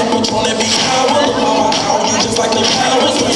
Don't tryna be coward. I'm a you just like the powers?